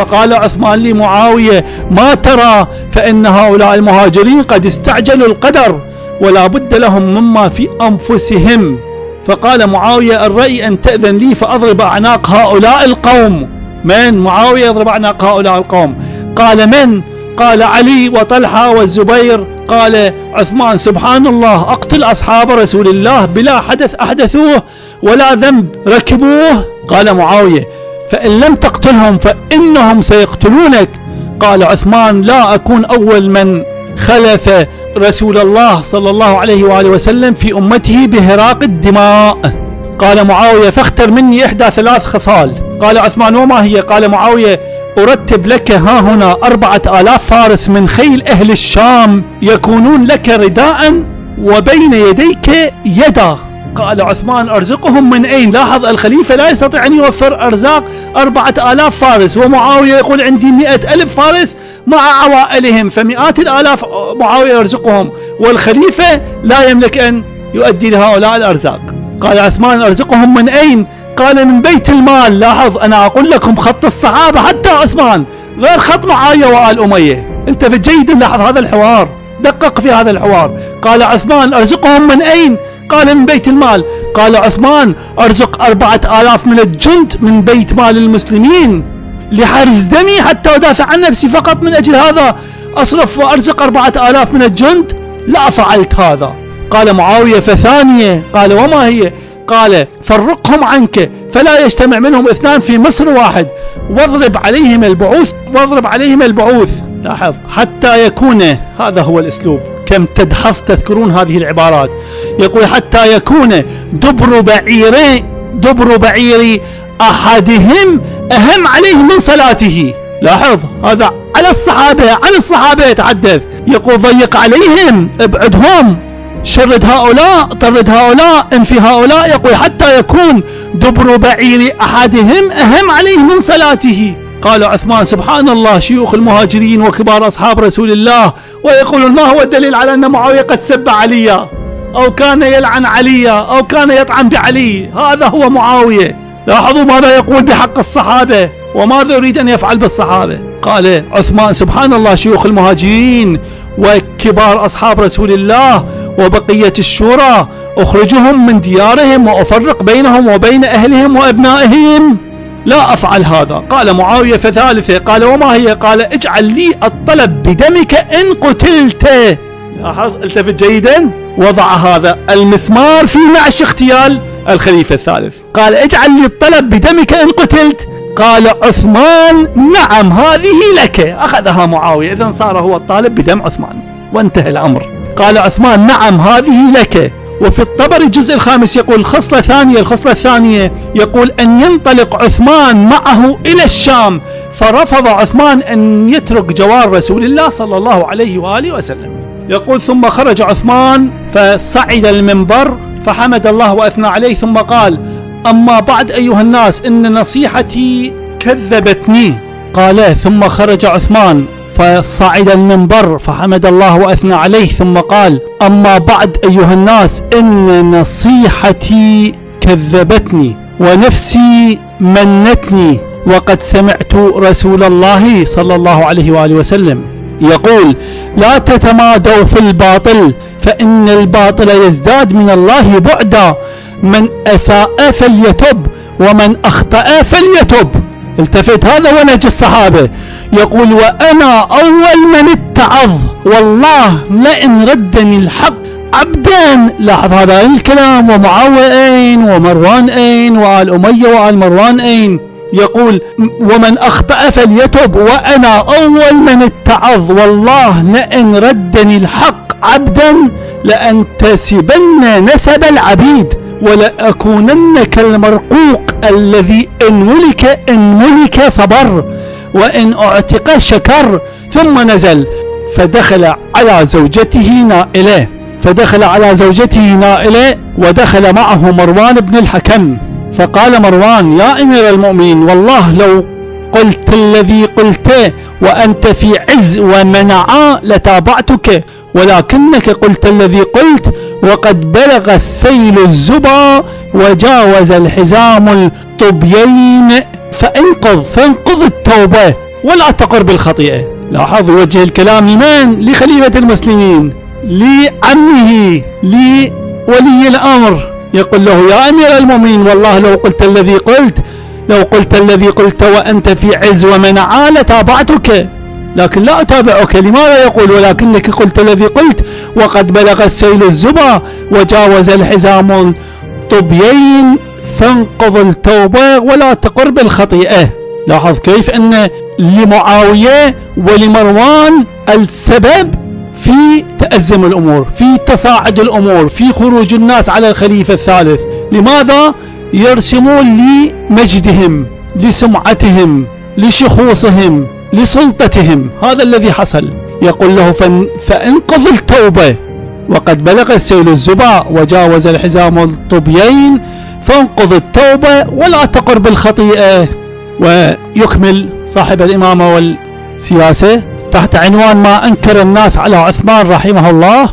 فقال عثمان لمعاوية ما ترى فإن هؤلاء المهاجرين قد استعجلوا القدر ولا بد لهم مما في أنفسهم. فقال معاوية الرأي أن تأذن لي فأضرب أعناق هؤلاء القوم. من؟ معاوية يضرب أعناق هؤلاء القوم. قال من؟ قال علي وطلحة والزبير. قال عثمان سبحان الله أقتل أصحاب رسول الله بلا حدث أحدثوه ولا ذنب ركبوه. قال معاوية فإن لم تقتلهم فإنهم سيقتلونك. قال عثمان لا أكون أول من خلف رسول الله صلى الله عليه وآله وسلم في أمته بهراق الدماء. قال معاوية فاختر مني إحدى ثلاث خصال. قال عثمان وما هي؟ قال معاوية أرتب لك ها هنا أربعة آلاف فارس من خيل أهل الشام يكونون لك رداء وبين يديك يدا. قال عثمان أرزقهم من أين؟ لاحظ الخليفة لا يستطيع أن يوفر أرزاق أربعة آلاف فارس ومعاوية يقول عندي مئة ألف فارس مع عوائلهم فمئات الآلاف معاوية يرزقهم والخليفة لا يملك أن يؤدي لهؤلاء الأرزاق. قال عثمان أرزقهم من أين؟ قال من بيت المال. لاحظ أنا أقول لكم خط الصحابة حتى عثمان غير خط معاوية وآل أمية. التفت جيدا لاحظ هذا الحوار دقق في هذا الحوار. قال عثمان أرزقهم من أين؟ قال من بيت المال. قال عثمان أرزق أربعة آلاف من الجند من بيت مال المسلمين لحرز دمي حتى أدافع عن نفسي فقط من أجل هذا. أصرف وأرزق أربعة آلاف من الجند. لا فعلت هذا. قال معاوية فثانية. قال وما هي؟ قال فرقهم عنك فلا يجتمع منهم اثنان في مصر واحد. واضرب عليهم البعوث واضرب عليهم البعوث. لاحظ حتى يكون هذا هو الأسلوب. كم تدحض تذكرون هذه العبارات. يقول حتى يكون دبر بعيري دبر بعير أحدهم أهم عليه من صلاته. لاحظ هذا على الصحابة عن الصحابة يتحدث. يقول ضيق عليهم ابعدهم. شرد هؤلاء طرد هؤلاء انفي هؤلاء. يقول حتى يكون دبر بعير أحدهم أهم عليه من صلاته. قال عثمان سبحان الله شيوخ المهاجرين وكبار أصحاب رسول الله. ويقولون ما هو الدليل على أن معاوية قد سب عليا؟ أو كان يلعن عليا؟ أو كان يطعن بعلي؟ هذا هو معاوية. لاحظوا ماذا يقول بحق الصحابة. وماذا يريد أن يفعل بالصحابة؟ قال عثمان سبحان الله شيوخ المهاجرين وكبار أصحاب رسول الله وبقية الشورى أخرجهم من ديارهم وأفرق بينهم وبين أهلهم وأبنائهم. لا أفعل هذا. قال معاوية فثالثة قال وما هي؟ قال اجعل لي الطلب بدمك إن قتلت. لاحظ التفت جيدا. وضع هذا المسمار في نعش اغتيال الخليفة الثالث. قال اجعل لي الطلب بدمك إن قتلت. قال عثمان نعم هذه لك. أخذها معاوية إذا صار هو الطالب بدم عثمان وانتهى الأمر. قال عثمان نعم هذه لك. وفي الطبري الجزء الخامس يقول الخصلة ثانية الخصلة الثانية يقول أن ينطلق عثمان معه إلى الشام فرفض عثمان أن يترك جوار رسول الله صلى الله عليه وآله وسلم. يقول ثم خرج عثمان فصعد المنبر فحمد الله وأثنى عليه ثم قال أما بعد أيها الناس إن نصيحتي كذبتني. قال ثم خرج عثمان فصعد المنبر فحمد الله وأثنى عليه ثم قال أما بعد أيها الناس إن نصيحتي كذبتني ونفسي منتني وقد سمعت رسول الله صلى الله عليه وآله وسلم يقول لا تتمادوا في الباطل فإن الباطل يزداد من الله بعدا من أساء فليتب ومن أخطأ فليتب. التفت هذا ونهج الصحابة يقول وأنا أول من اتعظ. والله لئن ردني الحق عبدا لاحظ هذا الكلام. ومعاوية أين ومروان أين وآل أمية وآل مروان أين يقول ومن أخطأ فليتب. وأنا أول من اتعظ. والله لئن ردني الحق عبدا لأنتسبن نسب العبيد. ولأكونن كالمرقوق الذي إن ملك إن ملك صبر. وإن أعتق شكر ثم نزل فدخل على زوجته نائلة فدخل على زوجته نائلة ودخل معه مروان بن الحكم. فقال مروان يا أمير المؤمنين والله لو قلت الذي قلته وأنت في عز ومنعا لتابعتك ولكنك قلت الذي قلت وقد بلغ السيل الزبا وجاوز الحزام الطبيين فانقض فانقض التوبة ولا تقر بالخطيئة. لاحظ يوجه الكلام لمن لخليفة المسلمين لعمه لولي الأمر. يقول له يا أمير المؤمنين والله لو قلت الذي قلت لو قلت الذي قلت وأنت في عز ومنعى لتابعتك لكن لا أتابعك لماذا يقول؟ ولكنك قلت الذي قلت وقد بلغ السيل الزبا وجاوز الحزام الطبيين فانقض التوبة ولا تقر بالخطيئة. لاحظ كيف أن لمعاوية ولمروان السبب في تأزم الأمور في تصاعد الأمور في خروج الناس على الخليفة الثالث. لماذا؟ يرسمون لمجدهم لسمعتهم لشخوصهم لسلطتهم. هذا الذي حصل. يقول له فانقض التوبة. وقد بلغ السيل الزبا وجاوز الحزام الطبيين فانقض التوبة ولا تقر بالخطيئة ويكمل صاحب الإمامة والسياسة تحت عنوان ما أنكر الناس على عثمان رحمه الله.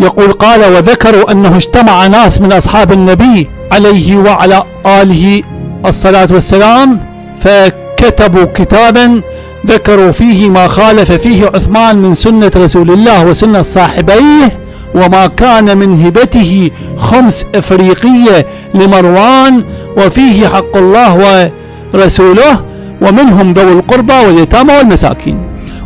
يقول قال وذكروا أنه اجتمع ناس من أصحاب النبي عليه وعلى آله الصلاة والسلام فكتبوا كتابا ذكروا فيه ما خالف فيه عثمان من سنة رسول الله وسنة صاحبيه وما كان من هبته خمس إفريقية لمروان وفيه حق الله ورسوله ومنهم ذوي القربى واليتامى والمساكين.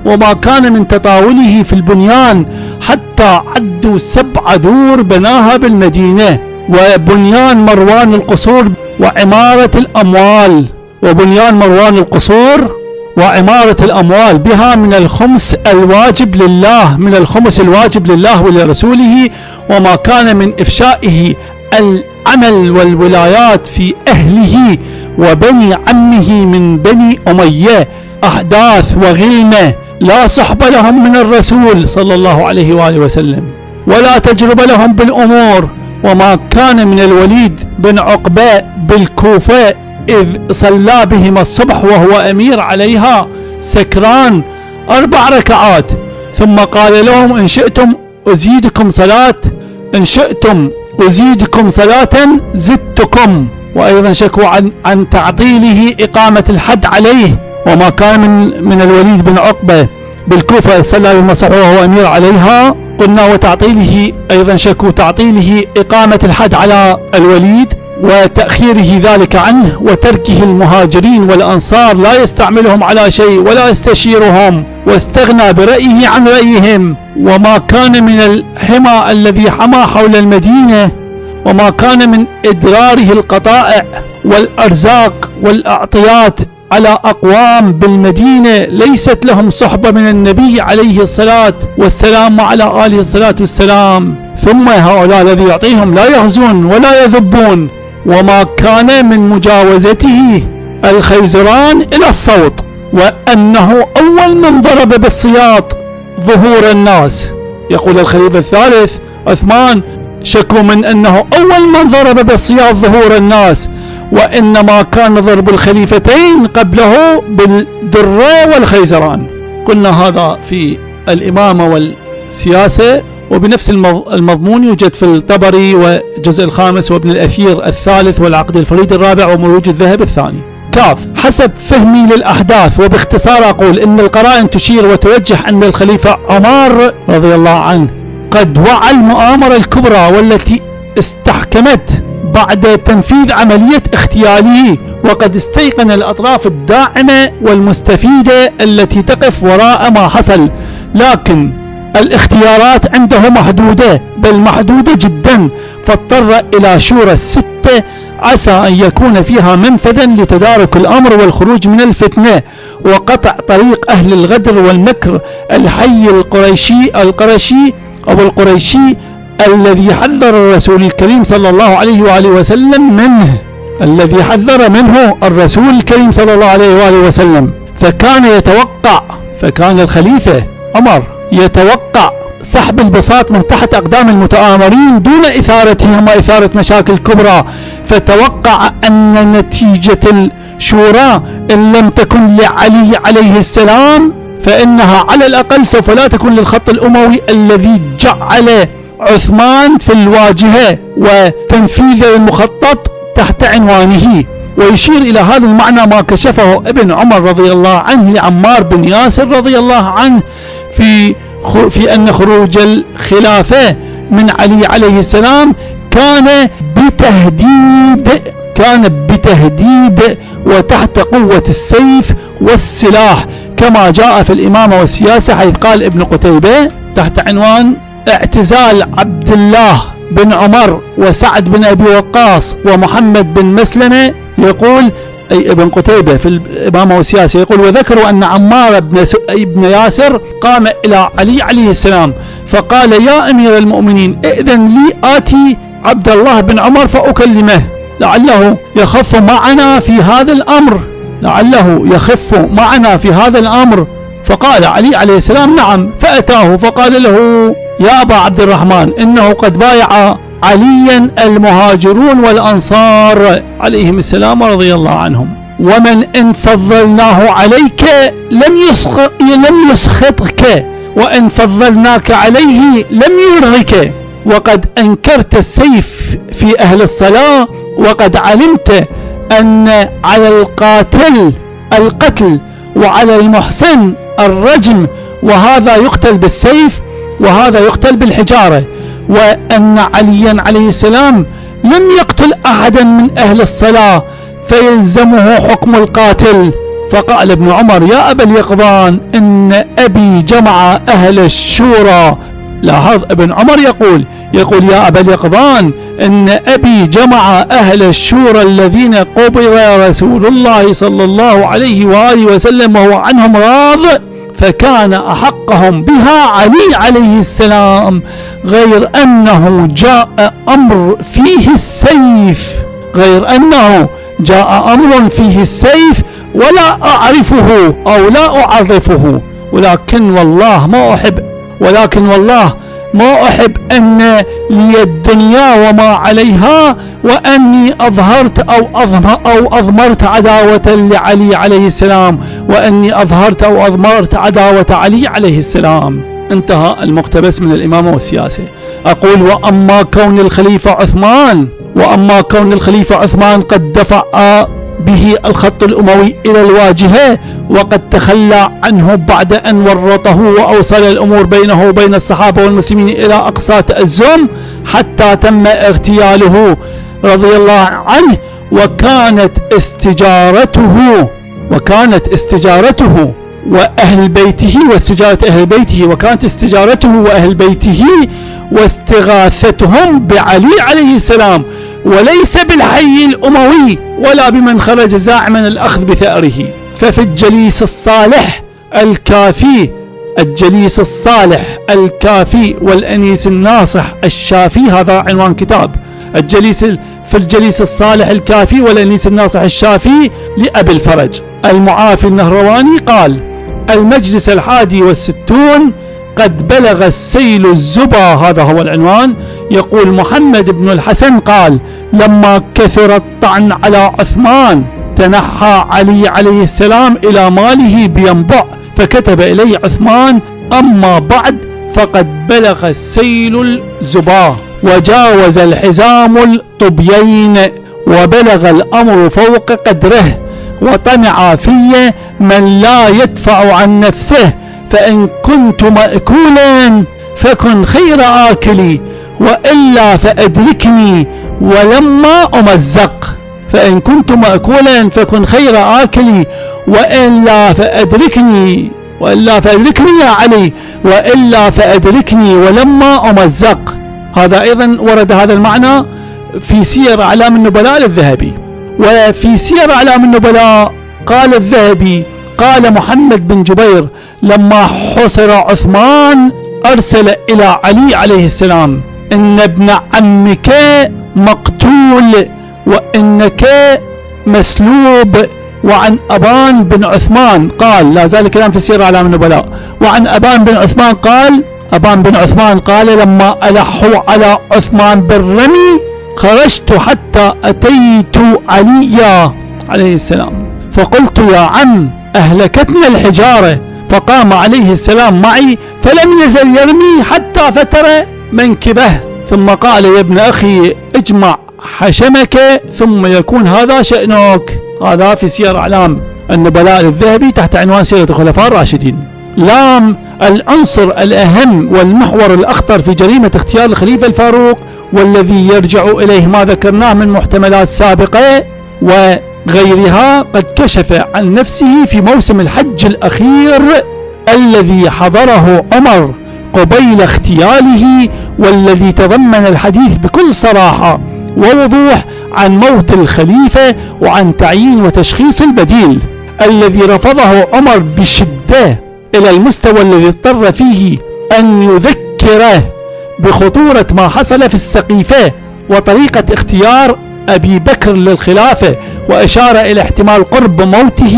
وما كان من تطاوله في البنيان حتى عدوا سبع دور بناها بالمدينة وبنيان مروان القصور وعمارة الأموال. وبنيان مروان القصور وعمارة الأموال بها من الخمس الواجب لله من الخمس الواجب لله ولرسوله وما كان من إفشائه العمل والولايات في أهله وبني عمه من بني أمية. أحداث وغلمة لا صحب لهم من الرسول صلى الله عليه وآله وسلم ولا تجربة لهم بالأمور. وما كان من الوليد بن عقبة بالكوفة إذ صلى بهم الصبح وهو أمير عليها سكران أربع ركعات. ثم قال لهم إن شئتم أزيدكم صلاة إن شئتم أزيدكم صلاة زدتكم. وأيضا شكوا عن, عن تعطيله إقامة الحد عليه. وما كان من, من الوليد بن عقبة بالكوفة صلى بهم الصبح وهو أمير عليها. قلنا وتعطيله أيضا شكوا تعطيله إقامة الحد على الوليد. وتأخيره ذلك عنه وتركه المهاجرين والأنصار لا يستعملهم على شيء ولا يستشيرهم واستغنى برأيه عن رأيهم. وما كان من الحمى الذي حمى حول المدينة وما كان من إدراره القطائع والأرزاق والأعطيات على أقوام بالمدينة ليست لهم صحبة من النبي عليه الصلاة والسلام وعلى آله الصلاة والسلام. ثم هؤلاء الذي يعطيهم لا يهزون ولا يذبون. وما كان من مجاوزته الخيزران إلى الصوت وأنه أول من ضرب بالسياط ظهور الناس. يقول الخليفة الثالث عثمان شكوا من أنه أول من ضرب بالسياط ظهور الناس وإنما كان ضرب الخليفتين قبله بالدرة والخيزران. قلنا هذا في الإمامة والسياسة. وبنفس المضمون يوجد في الطبري والجزء الخامس وابن الأثير الثالث والعقد الفريد الرابع ومروج الذهب الثاني. كاف حسب فهمي للأحداث وباختصار أقول إن القرائن تشير وتوجه أن الخليفة عمر رضي الله عنه قد وعى المؤامرة الكبرى والتي استحكمت بعد تنفيذ عملية اغتياله وقد استيقن الأطراف الداعمة والمستفيدة التي تقف وراء ما حصل. لكن الاختيارات عنده محدودة بل محدودة جدا. فاضطر إلى شورى الستة عسى أن يكون فيها منفذا لتدارك الأمر والخروج من الفتنة وقطع طريق أهل الغدر والمكر الحي القريشي القرشي أو القريشي الذي حذر الرسول الكريم صلى الله عليه وآله وسلم منه الذي حذر منه الرسول الكريم صلى الله عليه وآله وسلم. فكان يتوقع فكان الخليفة عمر يتوقع سحب البساط من تحت أقدام المتآمرين دون إثارتهم وإثارة مشاكل كبرى. فتوقع أن نتيجة الشورى إن لم تكن لعلي عليه السلام فإنها على الأقل سوف لا تكون للخط الأموي الذي جعل عثمان في الواجهة وتنفيذ المخطط تحت عنوانه. ويشير إلى هذا المعنى ما كشفه ابن عمر رضي الله عنه لعمار بن ياسر رضي الله عنه في في أن خروج الخلافة من علي عليه السلام كان بتهديد كان بتهديد وتحت قوة السيف والسلاح كما جاء في الإمامة والسياسة حيث قال ابن قتيبة تحت عنوان اعتزال عبد الله بن عمر وسعد بن أبي وقاص ومحمد بن مسلمة يقول أي ابن قتيبة في الإمامة والسياسة يقول وذكروا أن عمار بن, بن ياسر قام إلى علي عليه السلام فقال يا أمير المؤمنين ائذن لي آتي عبد الله بن عمر فأكلمه لعله يخف معنا في هذا الأمر لعله يخف معنا في هذا الأمر. فقال علي عليه السلام نعم. فأتاه فقال له يا أبا عبد الرحمن إنه قد بايع عليا المهاجرون والأنصار عليهم السلام رضي الله عنهم. ومن إن فضلناه عليك لم يسخط لم يسخطك وإن فضلناك عليه لم يرغك وقد أنكرت السيف في أهل الصلاة وقد علمت أن على القاتل القتل وعلى المحسن الرجم وهذا يقتل بالسيف وهذا يقتل بالحجارة. وأن عليا عليه السلام لم يقتل أحدا من أهل الصلاة فيلزمه حكم القاتل. فقال ابن عمر يا أبا اليقظان إن أبي جمع أهل الشورى. لاحظ ابن عمر يقول يقول يا أبا اليقظان إن أبي جمع أهل الشورى الذين قبض رسول الله صلى الله عليه وآله وسلم وهو عنهم راض. فكان أحقهم بها علي عليه السلام غير أنه جاء أمر فيه السيف غير أنه جاء أمر فيه السيف ولا أعرفه أو لا أعرفه ولكن والله ما أحب ولكن والله ما أحب أن لي الدنيا وما عليها وأني أظهرت أو أو أضمرت عداوة لعلي عليه السلام وأني أظهرت أو أضمرت عداوة علي عليه السلام. انتهى المقتبس من الإمامة والسياسة. أقول وأما كون الخليفة عثمان وأما كون الخليفة عثمان قد دفع به الخط الأموي إلى الواجهة وقد تخلى عنه بعد أن ورطه وأوصل الأمور بينه وبين الصحابة والمسلمين إلى أقصى تأزم حتى تم اغتياله رضي الله عنه وكانت استجارته وكانت استجارته وأهل بيته واستجارة أهل بيته وكانت استجارته وأهل بيته واستغاثتهم بعلي عليه السلام. وليس بالحي الأموي ولا بمن خرج زاعما الأخذ بثأره. ففي الجليس الصالح الكافي الجليس الصالح الكافي والأنيس الناصح الشافي هذا عنوان كتاب. الجليس في الجليس الصالح الكافي والأنيس الناصح الشافي لأبي الفرج. المعافي النهرواني قال المجلس الحادي والستون قد بلغ السيل الزبا هذا هو العنوان. يقول محمد بن الحسن قال لما كثر الطعن على عثمان تنحى علي عليه السلام إلى ماله بينبع فكتب إليه عثمان أما بعد فقد بلغ السيل الزبا وجاوز الحزام الطبيين وبلغ الأمر فوق قدره وطمع في من لا يدفع عن نفسه فإن كنت مأكولا فكن خير آكلي وإلا فأدركني ولما أمزق. فإن كنت مأكولا فكن خير آكلي وإلا فأدركني وإلا فأدركني يا علي وإلا فأدركني ولما أمزق. هذا أيضا ورد هذا المعنى في سير أعلام النبلاء للذهبي. وفي سير أعلام النبلاء قال الذهبي قال محمد بن جبير لما حصر عثمان أرسل إلى علي عليه السلام إن ابن عمك مقتول وإنك مسلوب وعن أبان بن عثمان قال لا زال كلام في السيرة على النبلاء وعن أبان بن عثمان قال أبان بن عثمان قال لما ألحوا على عثمان بالرمي خرجت حتى أتيت علي عليه السلام فقلت يا عم أهلكتنا الحجارة فقام عليه السلام معي فلم يزل يرمي حتى فتر منكبه. ثم قال يا ابن أخي اجمع حشمك ثم يكون هذا شأنك. هذا في سير أعلام النبلاء الذهبي تحت عنوان سيرة الخلفاء الراشدين. لام العنصر الأهم والمحور الأخطر في جريمة اختيار الخليفة الفاروق والذي يرجع إليه ما ذكرناه من محتملات سابقة وغيرها قد كشف عن نفسه في موسم الحج الأخير الذي حضره عمر قبيل اغتياله والذي تضمن الحديث بكل صراحة ووضوح عن موت الخليفة وعن تعيين وتشخيص البديل الذي رفضه عمر بشدة إلى المستوى الذي اضطر فيه أن يذكره بخطورة ما حصل في السقيفة وطريقة اختيار أبي بكر للخلافة وأشار إلى احتمال قرب موته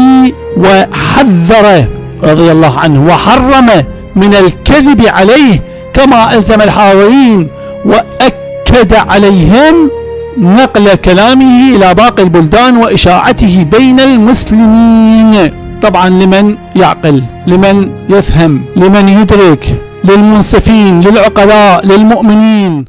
وحذره رضي الله عنه وحرم من الكذب عليه كما ألزم الحاضرين وأكد عليهم نقل كلامه إلى باقي البلدان وإشاعته بين المسلمين. طبعا لمن يعقل لمن يفهم لمن يدرك للمنصفين للعقلاء للمؤمنين.